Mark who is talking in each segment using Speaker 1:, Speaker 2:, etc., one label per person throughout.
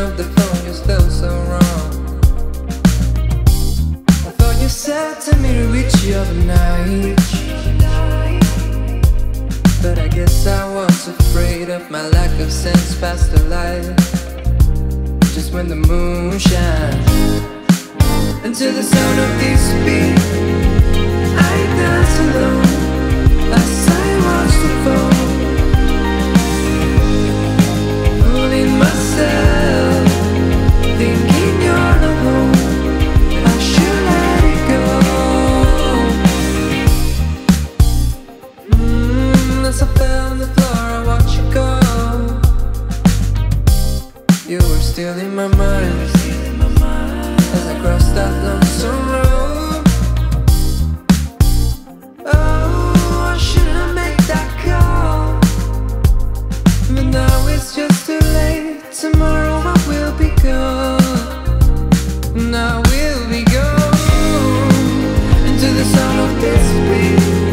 Speaker 1: of the phone is still so wrong. I thought you said to me to reach you overnight. But I guess I was afraid of my lack of sense past the light. Just when the moon shines into the sound of this beat, I dance alone the sound of this beat.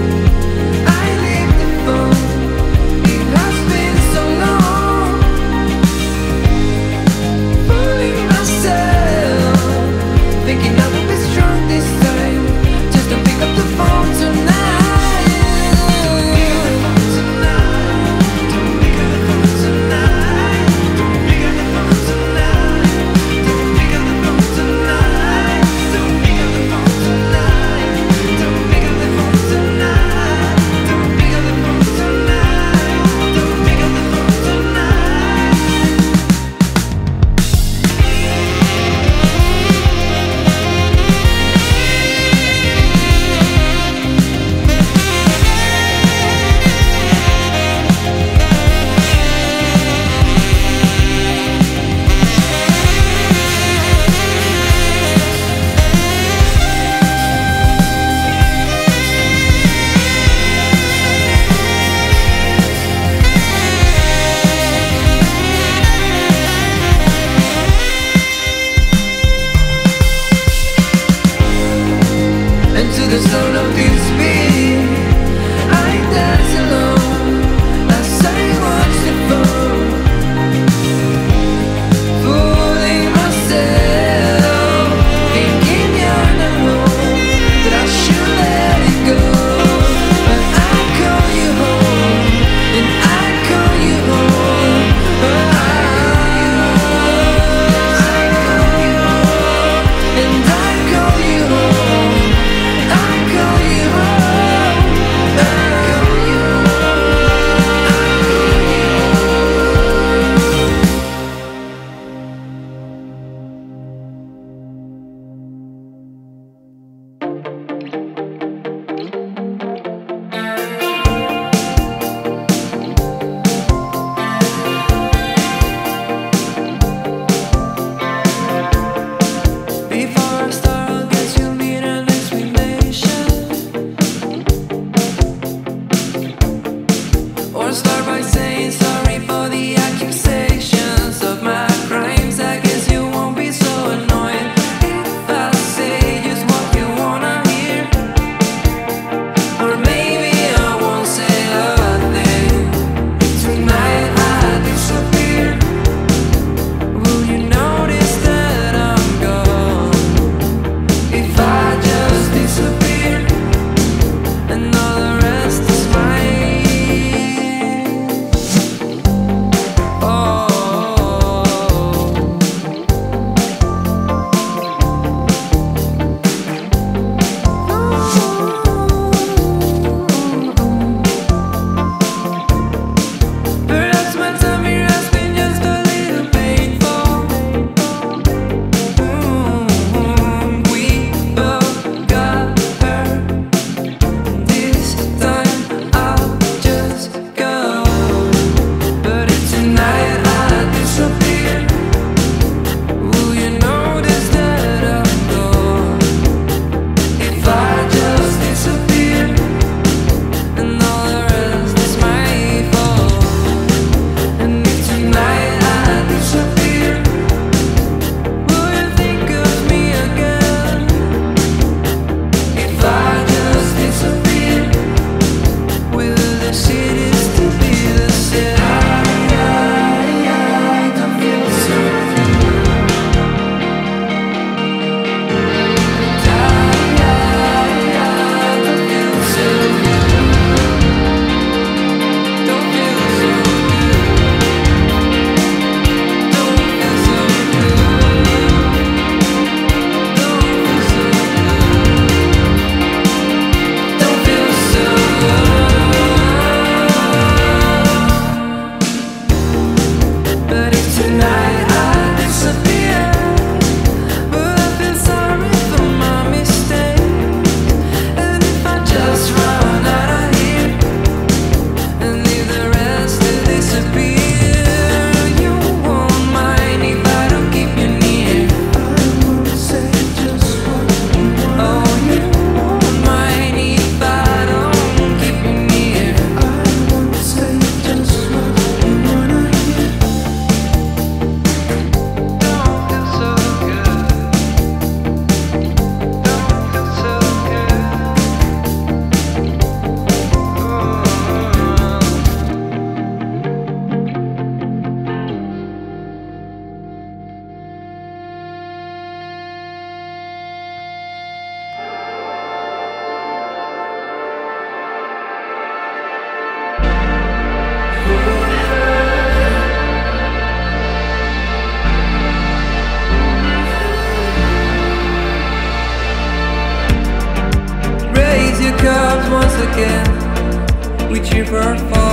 Speaker 1: again with your performance.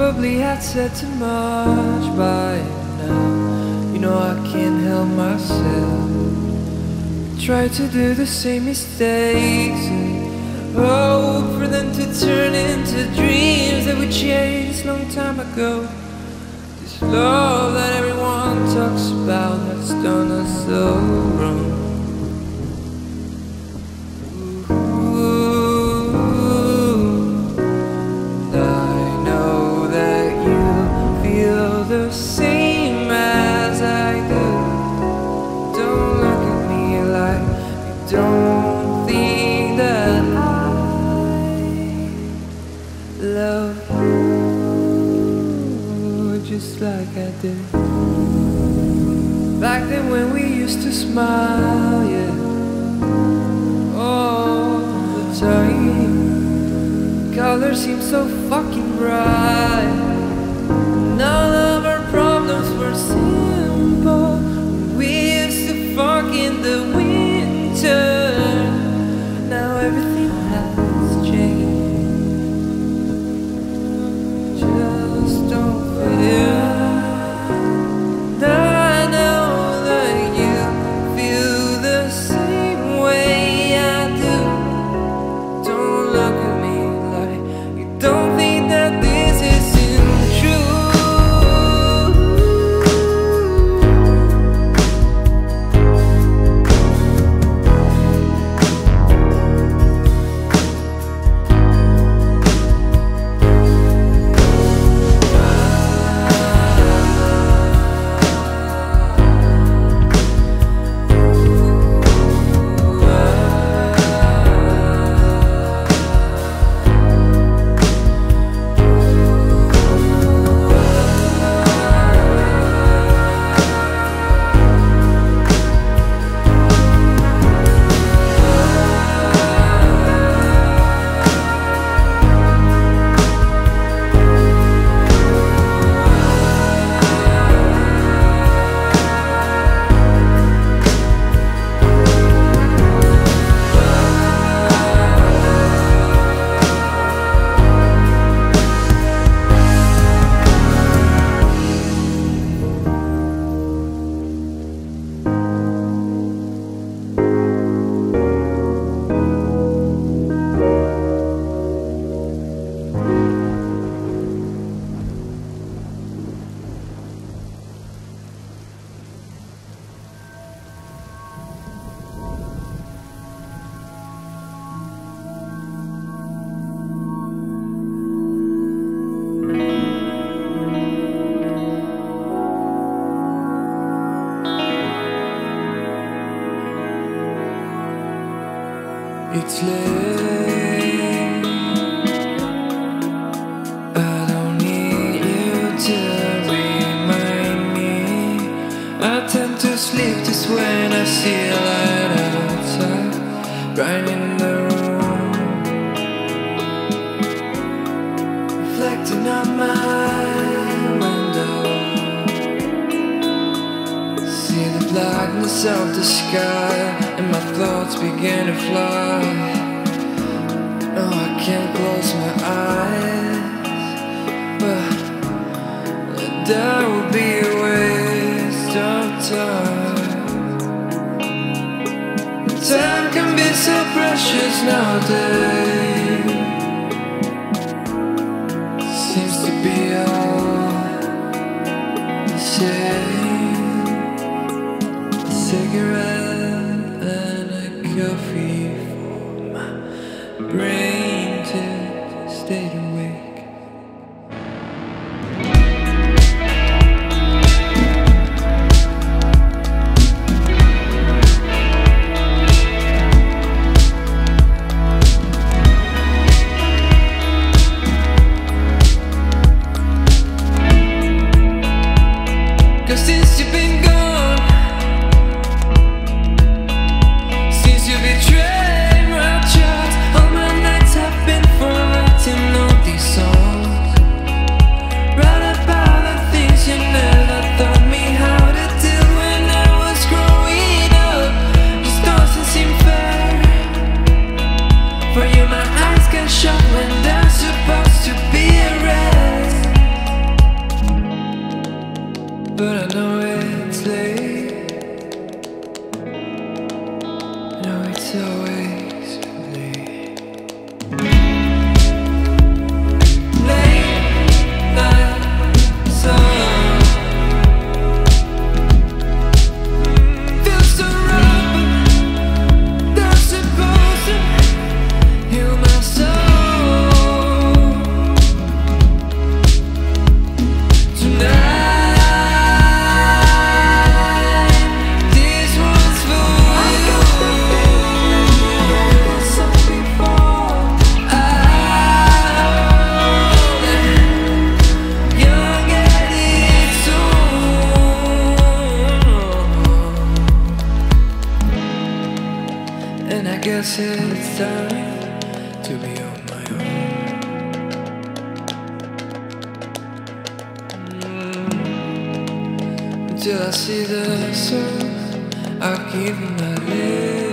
Speaker 1: probably had said too much by now. You know I can't help myself. I try to do the same mistakes and hope for them to turn into dreams that we chased long time ago. This love that everyone talks about that's done us so wrong. love you just like I did. Back then when we used to smile, yeah, all the time. Color seemed so fucking bright. None of our problems were seen. its lips. blackness of the sky And my thoughts begin to fly. No, oh, I can't close my eyes But that would be a waste of time. Time can be so precious nowadays. free for my brain. And I guess it's time to be on my own. Mm. Until I see the sun, I'll keep my lid.